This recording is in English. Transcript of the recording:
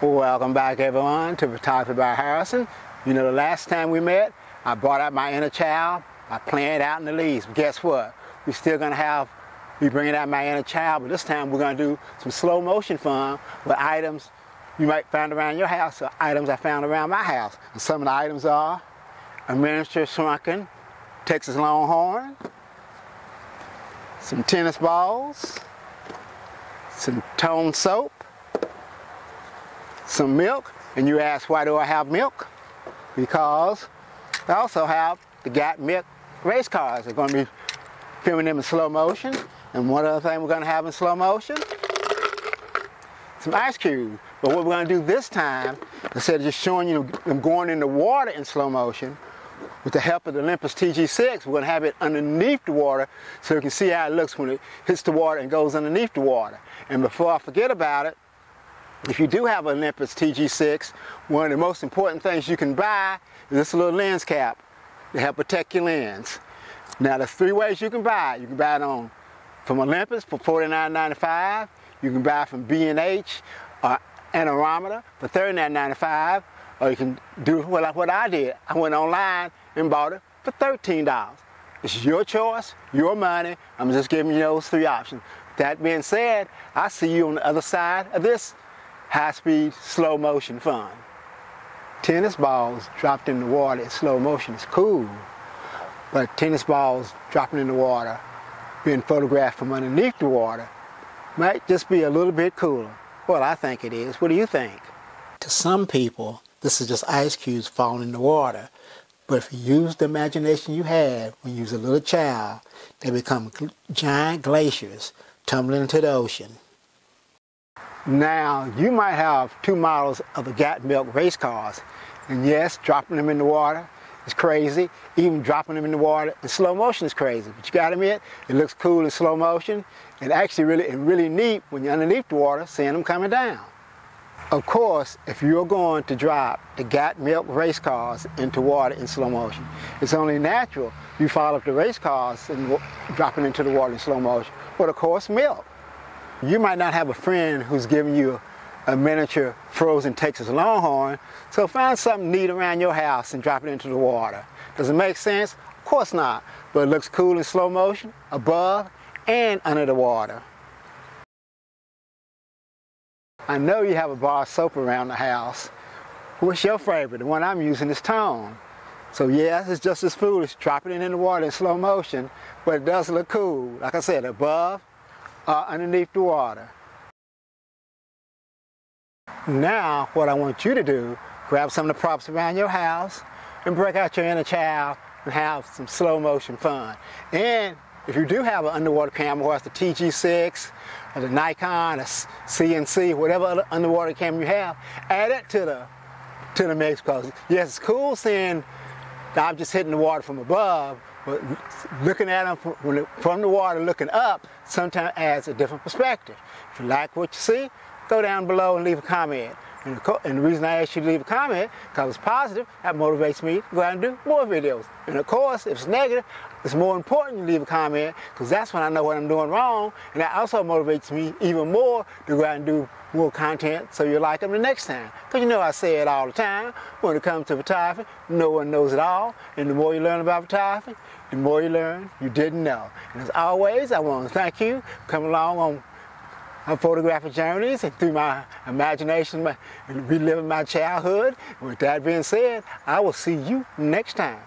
Welcome back everyone to Photography by Harrison. You know the last time we met, I brought out my inner child. I planned out in the leaves. But guess what? We're still gonna have, we bringing out my inner child, but this time we're gonna do some slow motion fun with items you might find around your house or items I found around my house. And some of the items are a miniature shrunken Texas Longhorn, some tennis balls, some Tone soap, some milk, and you ask why do I have milk? Because I also have the Got Milk race cars. They're going to be filming them in slow motion. And one other thing we're going to have in slow motion, some ice cubes. But what we're going to do this time, instead of just showing you them going in the water in slow motion, with the help of the Olympus TG6, we're going to have it underneath the water so you can see how it looks when it hits the water and goes underneath the water. And before I forget about it, if you do have an Olympus TG6, one of the most important things you can buy is this little lens cap to help protect your lens. Now there's three ways you can buy it. You can buy it on from Olympus for $49.95. You can buy from B&H or Adorama for $39.95. Or you can do what what I did. I went online and bought it for $13. It's your choice, your money. I'm just giving you those three options. That being said, I see you on the other side of this high-speed, slow motion fun. Tennis balls dropped in the water in slow motion is cool, but tennis balls dropping in the water, being photographed from underneath the water, might just be a little bit cooler. Well, I think it is. What do you think? To some people, this is just ice cubes falling in the water. But if you use the imagination you have when you use a little child, they become giant glaciers tumbling into the ocean. Now, you might have two models of the Got Milk race cars. And yes, dropping them in the water is crazy. Even dropping them in the water in slow motion is crazy. But you gotta admit, it looks cool in slow motion and actually really, and really neat when you're underneath the water seeing them coming down. Of course, if you're going to drop the Got Milk race cars into water in slow motion, it's only natural you follow up the race cars and dropping into the water in slow motion. But of course, milk. You might not have a friend who's giving you a miniature frozen Texas Longhorn, so find something neat around your house and drop it into the water. Does it make sense? Of course not, but it looks cool in slow motion, above and under the water. I know you have a bar of soap around the house. What's your favorite? The one I'm using is Tone. So yes, it's just as foolish dropping it in the water in slow motion, but it does look cool. Like I said, above uh, underneath the water. Now, what I want you to do, grab some of the props around your house and break out your inner child and have some slow motion fun. And if you do have an underwater camera, whether it's the TG6, or the Nikon, or CNC, whatever other underwater camera you have, add it to the to the mix because yes, it's cool seeing the objects hitting the water from above, but looking at them from, from the water, looking up, sometimes adds a different perspective. If you like what you see, go down below and leave a comment. And the, and the reason I ask you to leave a comment, because it's positive, that motivates me to go out and do more videos. And of course, if it's negative, it's more important you leave a comment, because that's when I know what I'm doing wrong, and that also motivates me even more to go out and do more content so you like them the next time. Because you know I say it all the time, when it comes to photography, no one knows it all, and the more you learn about photography, the more you learn you didn't know. And as always, I want to thank you for coming along on my photographic journeys and through my imagination and reliving my childhood. With that being said, I will see you next time.